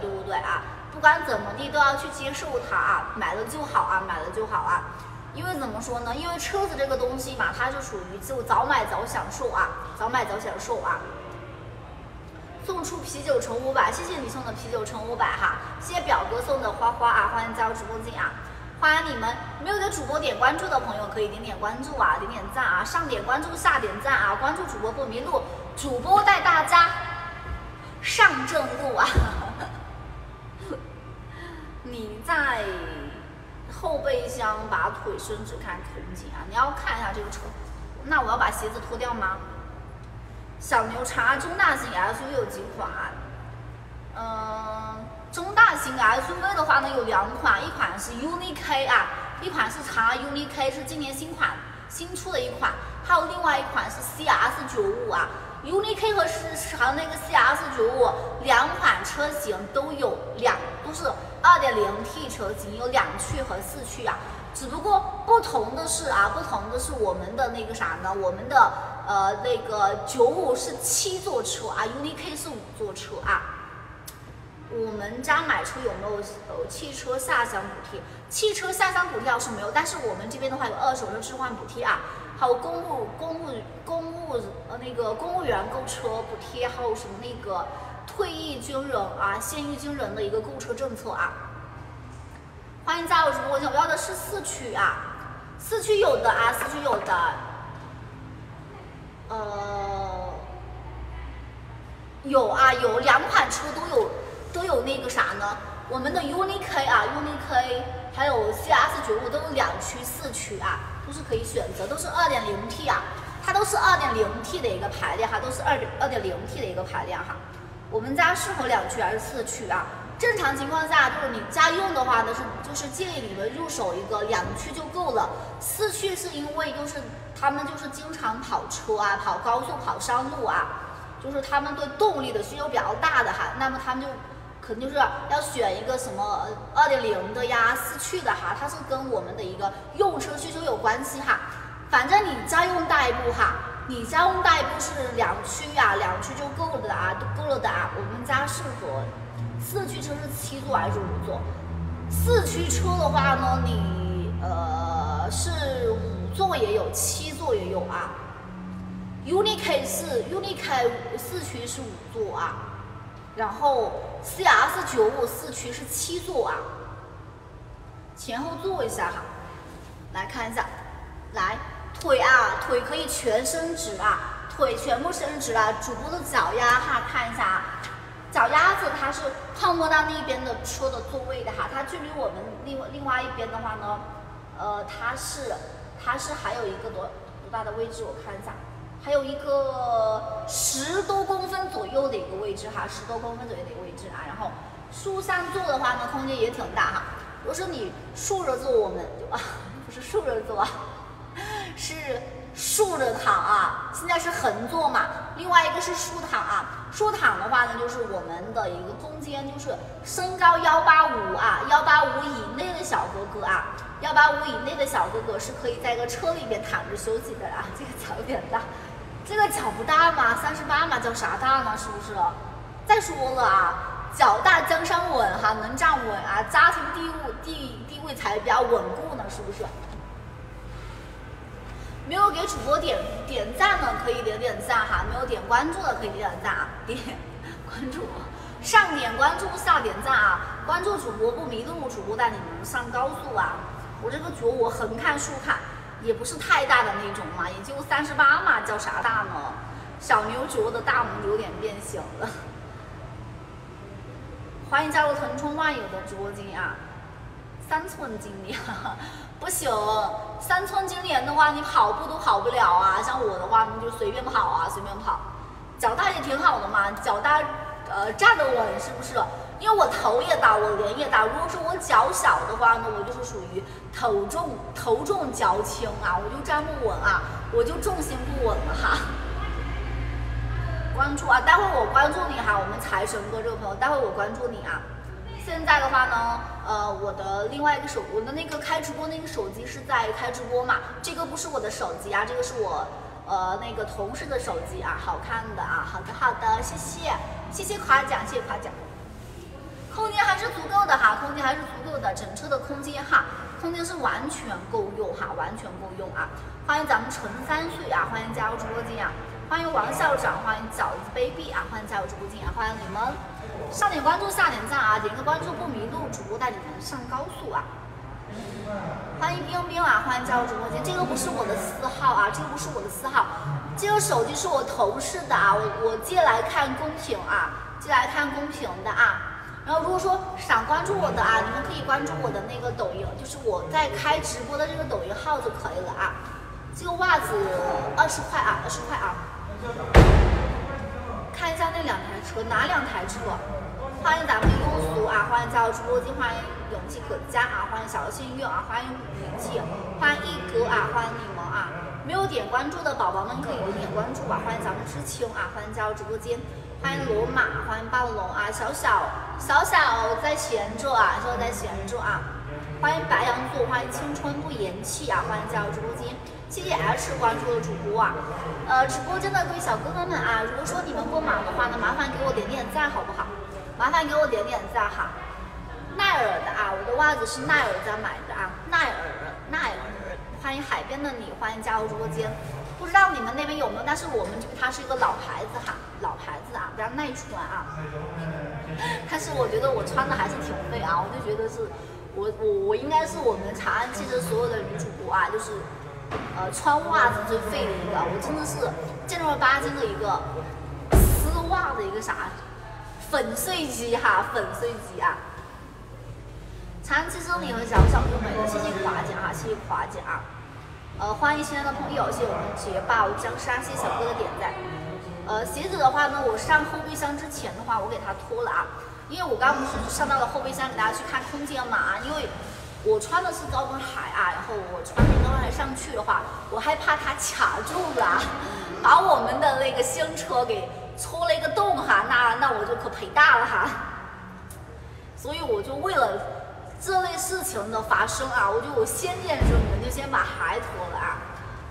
对不对啊？不管怎么地都要去接受它啊，买了就好啊，买了就好啊。因为怎么说呢？因为车子这个东西嘛，它就属于就早买早享受啊，早买早享受啊。送出啤酒乘五百，谢谢你送的啤酒乘五百哈，谢谢表哥送的花花啊，欢迎加入直播间啊，欢迎你们没有给主播点关注的朋友可以点点关注啊，点点赞啊，上点关注下点赞啊，关注主播不迷路，主播带大家上正路啊。你在后备箱把腿伸直看风景啊，你要看一下这个车，那我要把鞋子脱掉吗？小牛叉中大型 SUV 有几款？嗯，中大型 SUV 的话呢有两款，一款是 UNI K 啊，一款是叉 UNI K 是今年新款新出的一款，还有另外一款是 CS 九五啊，UNI K 和是还有那个 CS 九五两款车型都有两都是二点零 T 车型，有两驱和四驱啊。只不过不同的是啊，不同的是我们的那个啥呢？我们的呃那个九五是七座车啊，UNI K 是五座车啊。我们家买车有没有呃汽车下乡补贴？汽车下乡补贴倒是没有，但是我们这边的话有二手车置换补贴啊，还有公务公务公务呃那个公务员购车补贴，还有什么那个退役军人啊、现役军人的一个购车政策啊。欢迎加入直播间，我要的是四驱啊，四驱有的啊，四驱有的，呃，有啊，有两款车都有都有那个啥呢？我们的 UNI K 啊，UNI K 还有 CS 九五都有两驱、四驱啊，都是可以选择，都是二点零 T 啊，它都是二点零 T 的一个排量哈，都是二点二点零 T 的一个排量哈。我们家适合两驱还是四驱啊？正常情况下，就是你家用的话呢，是就是建议你们入手一个两驱就够了。四驱是因为就是他们就是经常跑车啊，跑高速、跑山路啊，就是他们对动力的需求比较大的哈，那么他们就肯定就是要选一个什么二点零的呀、四驱的哈，它是跟我们的一个用车需求有关系哈。反正你家用代步哈，你家用代步是两驱呀，两驱就够了的啊，够了的啊。我们家适合。四驱车是七座还是五座？四驱车的话呢，你呃是五座也有，七座也有啊。UNI K 是 UNI K 四驱是五座啊，然后 CS 九五四驱是七座啊。前后坐一下哈，来看一下，来腿啊腿可以全伸直啊，腿全部伸直了，主播的脚丫哈，看一下啊。脚丫子它是泡沫到那边的车的座位的哈，它距离我们另外另外一边的话呢，呃，它是它是还有一个多多大的位置？我看一下，还有一个十多公分左右的一个位置哈，十多公分左右的一个位置啊。然后竖向坐的话呢，空间也挺大哈。如果说你竖着坐，我们就啊，不是竖着坐，是。竖着躺啊，现在是横坐嘛，另外一个是竖躺啊。竖躺的话呢，就是我们的一个中间，就是身高幺八五啊，幺八五以内的小哥哥啊，幺八五以内的小哥哥是可以在一个车里面躺着休息的啊。这个脚有点大，这个脚不大吗？三十八嘛，叫啥大呢？是不是？再说了啊，脚大江山稳哈，能站稳啊，家庭地位地地位才比较稳固呢，是不是？没有给主播点点赞的可以点点赞哈，没有点关注的可以点点赞啊，点关注，上点关注下点赞啊，关注主播不迷路，主播带你们上高速啊。我这个脚我横看竖看也不是太大的那种嘛，也就三十八嘛，叫啥大呢？小牛脚的大拇有点变形了。欢迎加入腾冲万有的直播间啊，三寸金莲。不行，三寸金莲的话，你跑步都跑不了啊。像我的话，你就随便跑啊，随便跑。脚大也挺好的嘛，脚大，呃，站得稳是不是？因为我头也大，我脸也大。如果说我脚小的话呢，我就是属于头重头重脚轻啊，我就站不稳啊，我就重心不稳了哈。关注啊，待会我关注你哈，我们财神哥这个朋友，待会我关注你啊。现在的话呢，呃，我的另外一个手，我的那个开直播那个手机是在开直播嘛，这个不是我的手机啊，这个是我呃那个同事的手机啊，好看的啊，好的好的，谢谢谢谢夸奖，谢谢夸奖。空间还是足够的哈，空间还是足够的，整车的空间哈，空间是完全够用哈，完全够用啊！欢迎咱们陈三岁啊，欢迎加入直播间啊！欢迎王校长，欢迎饺子 baby 啊，欢迎加入直播间啊！欢迎你们上点关注，下点赞啊，点个关注不迷路，主播带你们上高速啊！欢迎冰冰啊，欢迎加入直播间。这个不是我的私号啊，这个不是我的私号，这个手机是我同事的啊，我我借来看公屏啊，借来看公屏的啊。然后如果说想关注我的啊，你们可以关注我的那个抖音，就是我在开直播的这个抖音号就可以了啊。这个袜子二十块啊，二十块啊。看一下那两台车，哪两台车？欢迎咱们庸俗啊，欢迎加入直播间，欢迎勇气可嘉啊，欢迎小幸运啊，欢迎雨季，欢迎一哥啊，欢迎你们啊！没有点关注的宝宝们可以点点关注啊，欢迎咱们知青啊，欢迎加入直播间，欢迎罗马，欢迎暴龙啊，小小小小在闲着啊，小小在闲着啊，欢迎白羊座，欢迎青春不言弃啊，欢迎加入直播间，谢谢 H 关注的主播啊，呃，直播间的各位小哥哥们啊，如果说你们不忙的话呢，麻烦给我点点赞好不好？麻烦给我点点赞哈，奈尔的啊，我的袜子是奈尔家买的啊，奈尔奈尔，欢迎海边的你，欢迎加入直播间。不知道你们那边有没有，但是我们这个它是一个老牌子哈，老牌子啊，比较耐穿啊。但是我觉得我穿的还是挺废啊，我就觉得是我我我应该是我们长安汽车所有的女主播啊，就是呃穿袜子最废的一个，我真的是正儿八经的一个丝袜的一个啥。粉碎机哈，粉碎机啊！长期生你和小小就没了，谢谢夸奖哈，谢谢夸奖。呃，欢迎新来的朋友，谢谢我们捷豹江山，谢谢小哥的点赞。呃，鞋子的话呢，我上后备箱之前的话，我给它脱了啊，因为我刚不是上到了后备箱给大家去看空间嘛啊，因为我穿的是高跟鞋啊，然后我穿着高跟鞋上去的话，我害怕它卡住了，把我们的那个新车给。戳了一个洞哈，那那我就可赔大了哈。所以我就为了这类事情的发生啊，我就我先见之明就先把鞋脱了啊。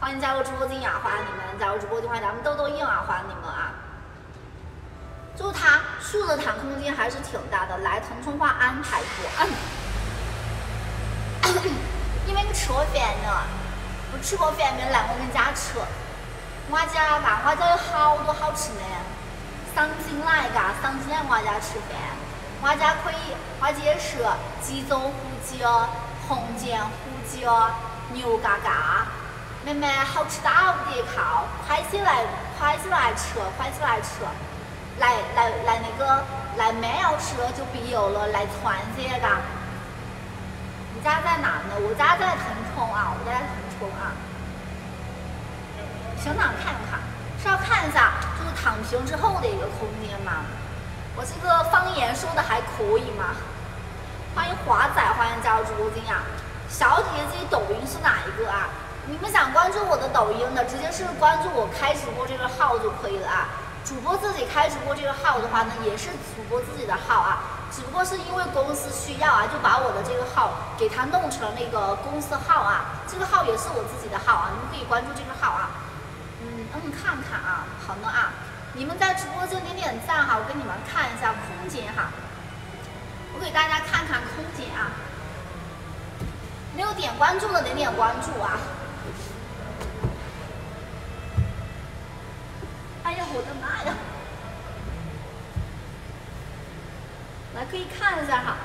欢迎加入直播间啊，欢迎你们加入直播间，欢迎咱们豆豆硬啊，欢迎你们啊。就它竖着躺空间还是挺大的，来腾冲花安排过。你们吃过饭呢？不吃过饭没来我们家吃。我家吧，我家有好多好吃的。上进来嘎，上进来我家吃饭。我家可以，我家是鸡中胡椒、红煎胡椒、牛嘎嘎，妹妹好吃到不得靠，快些来，快些来吃，快些来吃。来来来，那个来慢要吃就不有了，来串些嘎。你家在哪呢？我家在腾冲啊，我家在腾冲啊。想哪看看？是要看一下，就是躺平之后的一个空间吗？我这个方言说的还可以吗？欢迎华仔，欢迎加入直播间呀！小姐姐自己抖音是哪一个啊？你们想关注我的抖音的，直接是关注我开直播这个号就可以了啊。主播自己开直播这个号的话呢，也是主播自己的号啊，只不过是因为公司需要啊，就把我的这个号给他弄成那个公司号啊。这个号也是我自己的号啊，你们可以关注这个号啊。嗯，看看啊，好的啊，你们在直播间点点赞哈，我给你们看一下空间哈，我给大家看看空间啊，没有点关注的点点关注啊。哎呀，我的妈呀！可以看一下哈，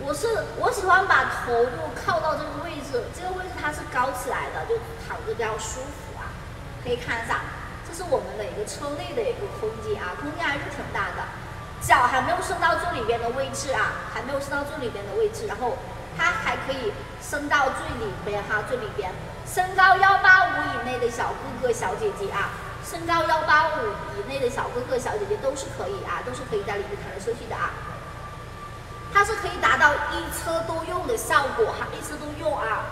我是我喜欢把头部靠到这个位置，这个位置它是高起来的，就躺着比较舒服啊。可以看一下，这是我们的一个车内的一个空间啊，空间还是挺大的。脚还没有伸到最里边的位置啊，还没有伸到最里边的位置，然后它还可以伸到最里边哈，最里边。身高幺八五以内的小哥哥小姐姐啊，身高幺八五以内的小哥哥小姐姐都是可以啊，都是可以在里面躺着休息的啊。是可以达到一车多用的效果哈，一车多用啊。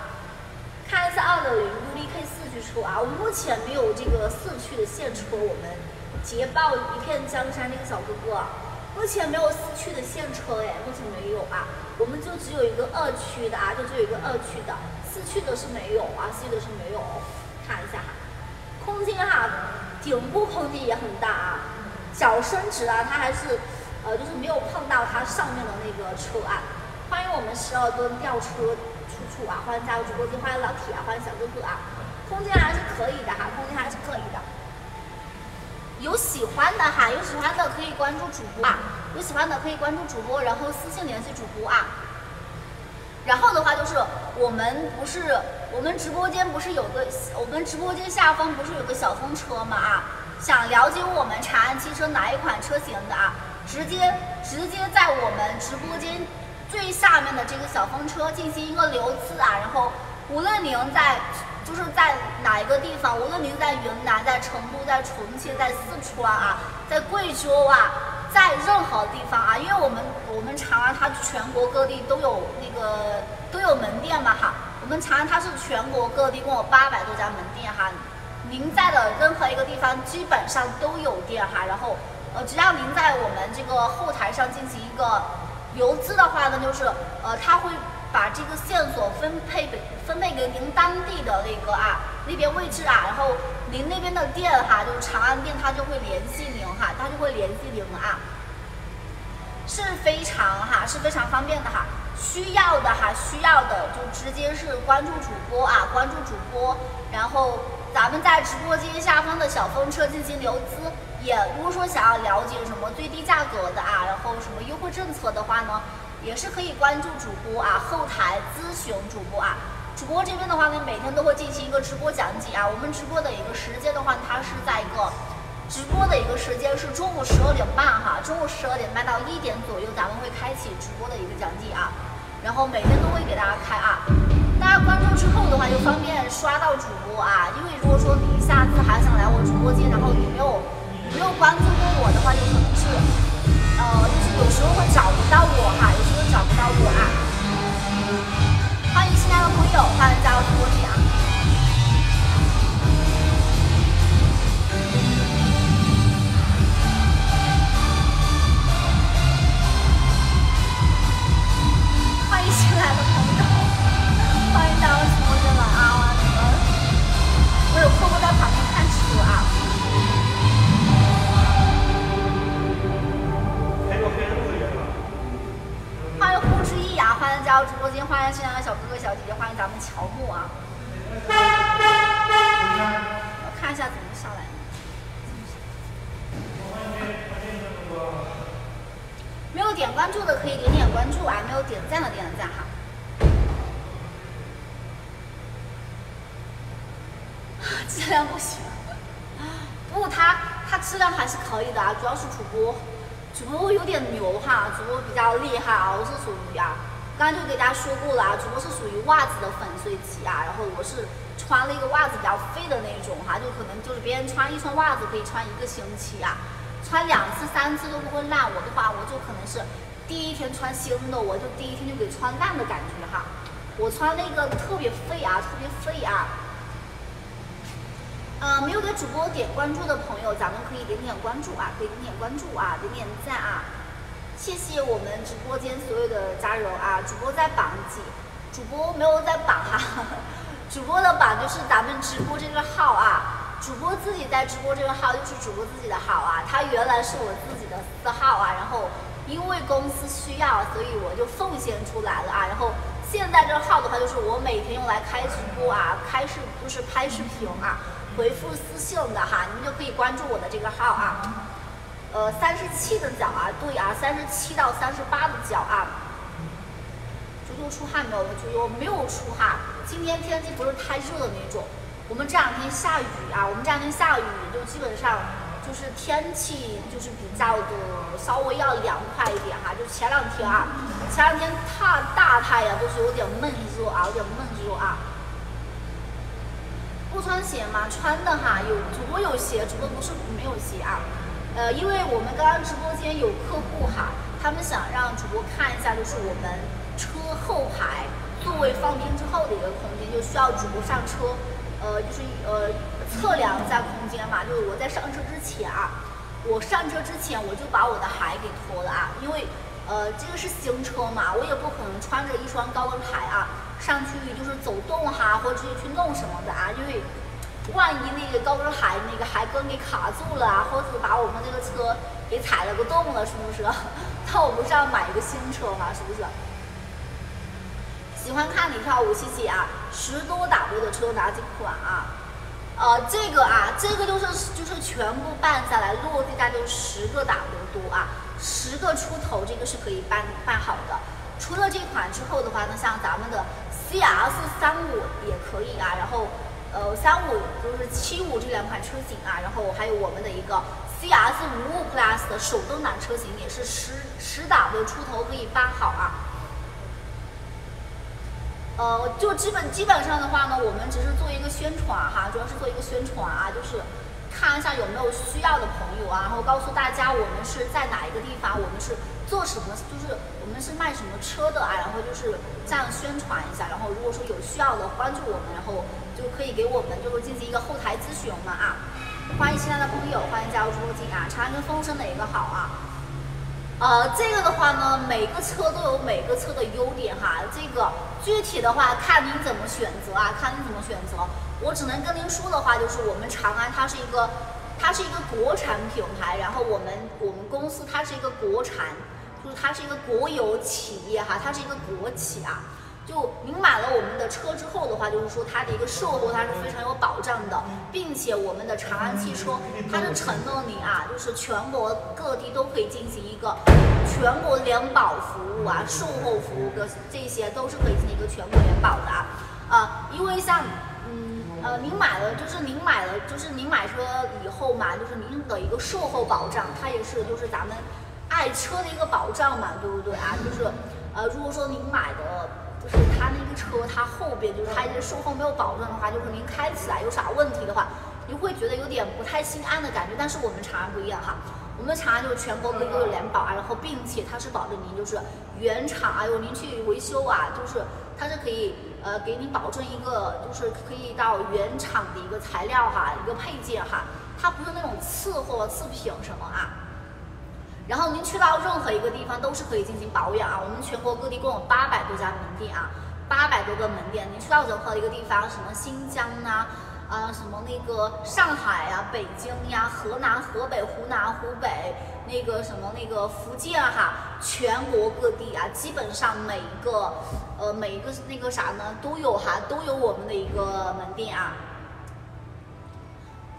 看一下二点零 ULK 四。车啊，我们目前没有这个四驱的现车。我们捷豹一片江山那个小哥哥，目前没有四驱的现车哎，目前没有啊。我们就只有一个二驱的啊，就只有一个二驱的，四驱的是没有啊，四驱的是没有。看一下哈，空间哈，顶部空间也很大啊。脚伸直啊，它还是呃，就是没有碰到它上面的那个车啊。欢迎我们十二吨吊车出处啊！欢迎加入直播间，欢迎老铁啊，欢迎小哥哥啊！空间还是可以的哈，空间还是可以的。有喜欢的哈，有喜欢的可以关注主播啊，有喜欢的可以关注主播，然后私信联系主播啊。然后的话就是我们不是我们直播间不是有个我们直播间下方不是有个小风车吗啊？想了解我们长安汽车哪一款车型的啊？直接直接在我们直播间最下面的这个小风车进行一个留字啊，然后无论您在就是在哪一个地方，无论您在云南、在成都、在重庆、在四川啊，在贵州啊。在任何地方啊，因为我们我们长安它全国各地都有那个都有门店嘛哈，我们长安它是全国各地共有八百多家门店哈，您在的任何一个地方基本上都有店哈，然后呃只要您在我们这个后台上进行一个留资的话呢，就是呃他会把这个线索分配给分配给您当地的那个啊那边位置啊，然后。您那边的店哈，就是长安店，他就会联系您哈，他就会联系您啊，是非常哈，是非常方便的哈。需要的哈，需要的就直接是关注主播啊，关注主播，然后咱们在直播间下方的小风车进行留资。也如果说想要了解什么最低价格的啊，然后什么优惠政策的话呢，也是可以关注主播啊，后台咨询主播啊。主播这边的话呢，每天都会进行一个直播讲解啊。我们直播的一个时间的话，它是在一个直播的一个时间是中午十二点半哈，中午十二点半到一点左右，咱们会开启直播的一个讲解啊。然后每天都会给大家开啊，大家关注之后的话，就方便刷到主播啊。因为如果说你下次还想来我直播间，然后你没有你没有关注过我的话，就可能是呃，就是有时候会找不到我哈，有时候找不到我啊。欢迎新来的朋友，欢迎欢迎加入直播间，欢迎新来的小哥哥小姐姐，欢迎咱们乔木啊！我看一下怎么上来。没有点关注的可以点点关注啊，没有点赞的点点赞哈。质量不行，不，他他质量还是可以的啊，主要是主播，主播有点牛哈，主播比较厉害啊，我是属于啊。刚刚就给大家说过了啊，主播是属于袜子的粉碎机啊，然后我是穿了一个袜子比较废的那种哈，就可能就是别人穿一双袜子可以穿一个星期啊，穿两次三次都不会烂，我的话我就可能是第一天穿新的，我就第一天就给穿烂的感觉哈，我穿那个特别废啊，特别废啊。嗯，没有给主播点关注的朋友，咱们可以点点关注啊，可以点点关注啊，点点赞啊。谢谢我们直播间所有的加油啊！主播在榜几？主播没有在榜哈，主播的榜就是咱们直播这个号啊。主播自己在直播这个号就是主播自己的号啊，他原来是我自己的私号啊，然后因为公司需要，所以我就奉献出来了啊。然后现在这个号的话，就是我每天用来开直播啊，开视就是拍视频啊，回复私信的哈，你们就可以关注我的这个号啊。呃，三十七的脚啊，对啊，三十七到三十八的脚啊。猪猪出汗没有？猪猪没有出汗。今天天气不是太热的那种，我们这两天下雨啊，我们这两天下雨，就基本上就是天气就是比较的稍微要凉快一点哈。就前两天啊，前两天太大太阳都是有点闷热啊，有点闷热啊。不穿鞋吗？穿的哈，有主播有鞋，主播不是没有鞋啊。呃，因为我们刚刚直播间有客户哈，他们想让主播看一下，就是我们车后排座位放平之后的一个空间，就需要主播上车，呃，就是呃测量一下空间嘛。就是我在上车之前啊，我上车之前我就把我的鞋给脱了啊，因为呃这个是新车嘛，我也不可能穿着一双高跟鞋啊上去就是走动哈，或者去弄什么的啊，因为。万一那个高跟鞋那个鞋跟给卡住了啊，或者把我们这个车给踩了个洞了，是不是？那我不是要买一个新车吗？是不是？喜欢看你跳舞，谢谢啊！十多 W 的车哪几款啊？呃，这个啊，这个就是就是全部办下来，落地价就十个 W 多啊，十个出头，这个是可以办办好的。除了这款之后的话呢，像咱们的 CS 三五也可以啊，然后呃三五就是七五这两款车型啊，然后还有我们的一个 CS 五五 Plus 的手动挡车型也是十十 W 出头可以办好啊。呃，就基本基本上的话呢，我们只是做一个宣传哈，主要是做一个宣传啊，就是看一下有没有需要的朋友啊，然后告诉大家我们是在哪一个地方，我们是做什么，就是我们是卖什么车的啊，然后就是这样宣传一下，然后如果说有需要的关注我们，然后就可以给我们就是进行一个后台咨询嘛啊，欢迎新来的朋友，欢迎加入直播间啊，长安跟风声哪个好啊？呃，这个的话呢，每个车都有每个车的优点哈。这个具体的话看您怎么选择啊，看您怎么选择。我只能跟您说的话就是，我们长安它是一个，它是一个国产品牌，然后我们我们公司它是一个国产，就是它是一个国有企业哈，它是一个国企啊。就您买了我们的车之后的话，就是说它的一个售后它是非常有保障的，并且我们的长安汽车它是承诺你啊，就是全国各地都可以进行一个全国联保服务啊，售后服务的这些都是可以进行一个全国联保的啊。啊，因为像嗯呃，您买了就是您买了就是您买车以后嘛，就是您的一个售后保障，它也是就是咱们爱车的一个保障嘛，对不对啊？就是呃，如果说您买的。就是它那个车，它后边就是它一些售后没有保障的话，就是您开起来有啥问题的话，您会觉得有点不太心安的感觉。但是我们长安不一样哈，我们长安就是全国各地都有联保啊，然后并且它是保证您就是原厂，哎呦您去维修啊，就是它是可以呃给你保证一个就是可以到原厂的一个材料哈，一个配件哈，它不是那种次货次品什么啊。然后您去到任何一个地方都是可以进行保养啊，我们全国各地共有八百多家门店啊，八百多个门店，您去到任何一个地方，什么新疆呐，啊，什么那个上海呀、北京呀、河南、河北、湖南、湖北，那个什么那个福建哈，全国各地啊，基本上每一个呃每一个那个啥呢都有哈，都有我们的一个门店啊。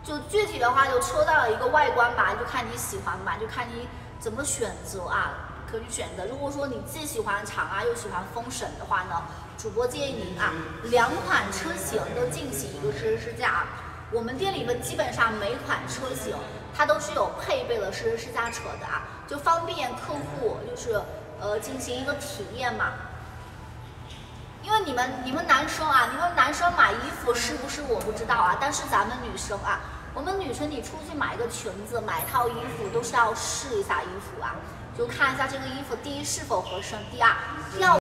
就具体的话，就车道的一个外观吧，就看你喜欢吧，就看你。怎么选择啊？可以选择。如果说你既喜欢长安又喜欢风神的话呢，主播建议您啊，两款车型都进行一个试试驾。我们店里面基本上每款车型它都是有配备了试车试驾车的啊，就方便客户就是呃进行一个体验嘛。因为你们你们男生啊，你们男生买衣服是不是我不知道啊，但是咱们女生啊。我们女生，你出去买一个裙子，买一套衣服，都是要试一下衣服啊，就看一下这个衣服，第一是否合身，第二，第二。